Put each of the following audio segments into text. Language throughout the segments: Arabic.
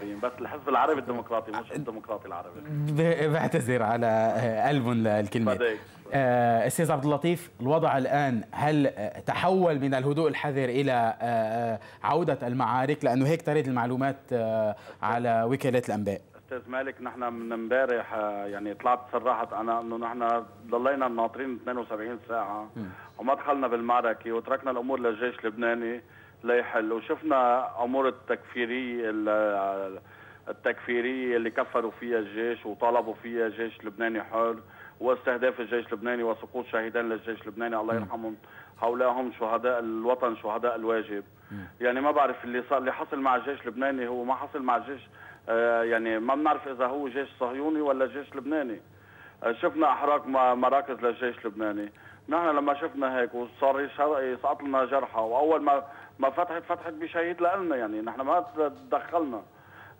كريم بس الحزب العربي الديمقراطي مش الديمقراطي العربي. بعتذر على قلب. آه، أستاذ عبد اللطيف الوضع الآن هل تحول من الهدوء الحذر إلى عودة المعارك؟ لأنه هيك ترد المعلومات على وكالة الأنباء. أستاذ مالك نحن من امبارح يعني طلعت صرحت أنا إنه نحن ضلينا ناطرين 72 ساعة وما دخلنا بالمعركة وتركنا الأمور للجيش اللبناني. ليحل وشفنا أمور التكفيريه ال- التكفيريه اللي كفروا فيها الجيش وطالبوا فيها جيش لبناني حر واستهداف الجيش اللبناني وسقوط شهيدين للجيش اللبناني. الله يرحمهم. هؤلاء هم شهداء الوطن شهداء الواجب. يعني ما بعرف اللي صار اللي حصل مع الجيش اللبناني هو ما حصل مع الجيش آه، يعني ما بنعرف إذا هو جيش صهيوني ولا جيش لبناني. آه، شفنا احراق مراكز للجيش اللبناني. نحن لما شفنا هيك وصار يسقط لنا جرحى وأول ما ما فتحت فتحت بشهيد لنا يعني نحن ما تدخلنا.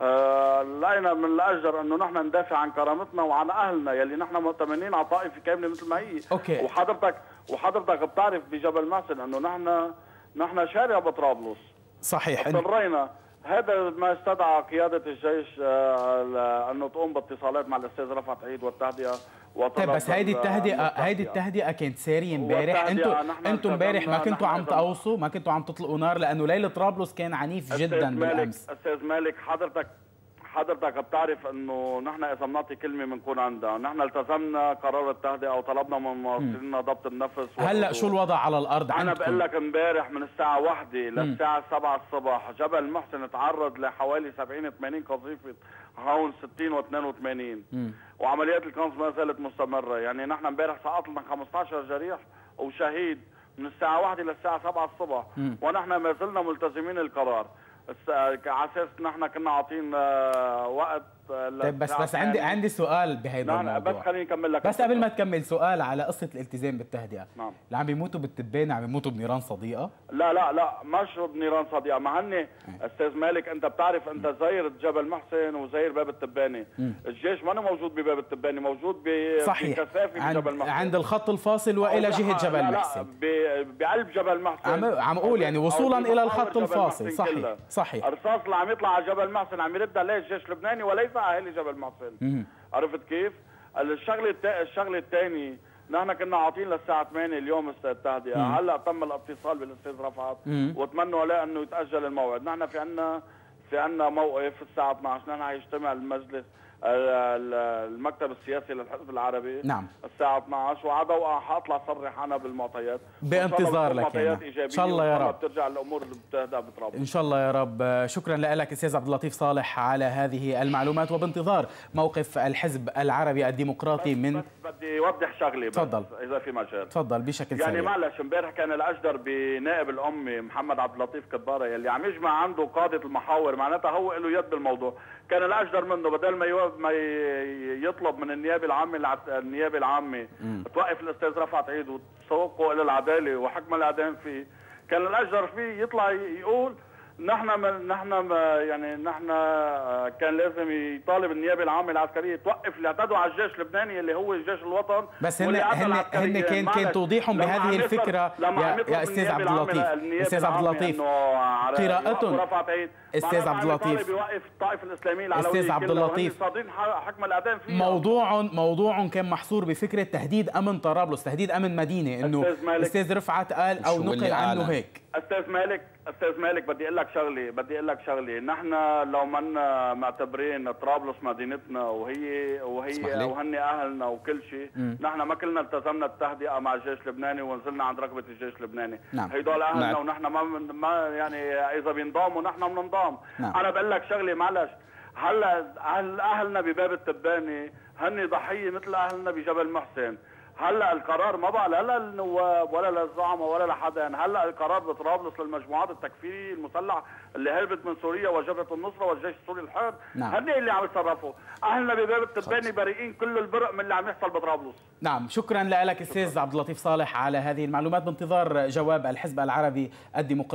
آه، لقينا من الأجدر أنه نحن ندافع عن كرامتنا وعن أهلنا يلي نحن مؤتمنين على طائفة كاملة مثل ما هي. أوكي. وحضرتك وحضرتك بتعرف بجبل محسن أنه نحن نحن شارع بطرابلس. صحيح. اضطرينا هذا ما استدعى قيادة الجيش آه، أنه تقوم باتصالات مع الأستاذ رفعت عيد والتهدئة. وطلب طيب بس هيدي ال- التهدئه. هيدي التهدئة كانت سارية امبارح. نحن أنتم امبارح ما كنتوا عم تقوصوا ما كنتوا عم تطلقوا نار لأنه ليلة طرابلس كان عنيف جدا مالك بالأمس. أستاذ مالك حضرتك حضرتك بتعرف إنه نحن إذا بنعطي كلمة بنكون عندها، نحن التزمنا قرار التهدئة وطلبنا من مواطنينا ضبط النفس هلأ. شو الوضع على الأرض أنا عندكم؟ بقول لك امبارح من الساعة واحدة للساعة 7 الصبح جبل محسن تعرض لحوالي 70 80 قذيفة هون 60 و 82 وعمليات الكنز ما زالت مستمرة. يعني نحن امبارح سقط لنا 15 جريح وشهيد من الساعة واحدة للساعة 7 الصبح. ونحن ما زلنا ملتزمين القرار. على أساس نحن كنا عاطين آه، وقت طيب بس للساعة بس عندي 8. عندي سؤال بهيدا بس الموضوع. خليني أكمل لك بس قبل ما تكمل سؤال على قصة الالتزام بالتهدئة. نعم. اللي عم بيموتوا بالتبانه عم بيموتوا بنيران صديقة. لا لا لا مش بنيران صديقة. ما هن أستاذ مالك أنت بتعرف أنت زاير جبل محسن وزاير باب التباني. الجيش ما موجود بباب التباني موجود ب- صحيح. بكثافة عند, بجبل محسن. عند الخط الفاصل وإلى جهة جبل لا لا محسن. ب- بقلب جبل محسن. عم عم أقول يعني وصولا إلى الخط الفاصل. صحيح. صحيح. الرصاص اللي عم يطلع على جبل محسن عم يرد عليه الجيش اللبناني وليس اهالي جبل محسن عرفت كيف؟ الشغلة التا... الشغلة الثانية نحن كنا عاطين للساعة 8 اليوم التهدئة، هلأ تم الاتصال بالأستاذ رفعت. واتمنوا عليه أنه يتأجل الموعد، نحن في عنا في عنا موقف الساعة 12 نحن حيجتمع المجلس. ال- ال- المكتب السياسي للحزب العربي نعم. الساعة 12 وعدا وقع حاطلع صرح أنا بالمعطيات بانتظار لك معطيات. إيجابية إن شاء الله يا رب. بترجع الأمور اللي بتهدأ بترابط إن شاء الله يا رب شكرا لك أستاذ عبد اللطيف صالح على هذه المعلومات وبانتظار موقف الحزب العربي الديمقراطي من بس بدي اوضح شغله تفضل. إذا في مجال تفضل بشكل يعني معلش امبارح كان الأجدر بنائب الامي محمد عبد اللطيف كبارة يلي عم يجمع عنده قادة المحاور معناتها هو له يد بالموضوع كان الأجدر منه بدل ما. ما يطلب من النيابة العامة الع- النيابة العامة توقف الأستاذ رفعت عيد وتسوقه إلى العدالة وحكم الأعدام فيه كان الأجدر فيه يطلع يقول نحن ما نحن ما يعني نحن آه، كان لازم يطالب النيابة العامة العسكرية توقف اللي اعتدوا على الجيش اللبناني اللي هو جيش الوطن بس هن هن. هن كان كان توضيحهم بهذه الفكرة لما يا, يا أستاذ عبد اللطيف أستاذ عبد اللطيف قراءتهم. معناتها عبد اللطيف. يطالب يوقف الطائفه الاسلاميه العلويه أستاذ عبد اللطيف. حكم الإعدام فيها موضوع موضوع كان محصور بفكرة تهديد أمن طرابلس تهديد أمن مدينة إنه. أستاذ رفعت قال أو نقل عنه؟ هيك أستاذ مالك أستاذ مالك بدي أقول لك شغلة بدي أقول لك شغلة نحن لو منا معتبرين طرابلس مدينتنا وهي وهي. وهن أهلنا وكل شيء نحن ما كلنا التزمنا التهدئة مع الجيش اللبناني ونزلنا عند رقبه الجيش اللبناني نعم. هيدول أهلنا نعم. ونحن ما, ما يعني إذا بينضاموا نحن بننضام نعم. أنا بقول لك شغلة معلش هلا هل أهلنا بباب التباني هن ضحية مثل أهلنا بجبل محسن هلا القرار ما بقى لا للنواب ولا للزعماء ولا لحدا هلا القرار بطرابلس للمجموعات التكفيريه المسلحة اللي هربت من سوريا وجبهه النصرة والجيش السوري الحر نعم. هن اللي عم يتصرفوا؟ أهلنا بباب التباني بريئين كل البرق من اللي عم يحصل بطرابلس. نعم شكرا لك أستاذ عبد اللطيف صالح على هذه المعلومات بانتظار جواب الحزب العربي الديمقراطي.